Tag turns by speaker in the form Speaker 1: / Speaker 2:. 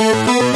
Speaker 1: Música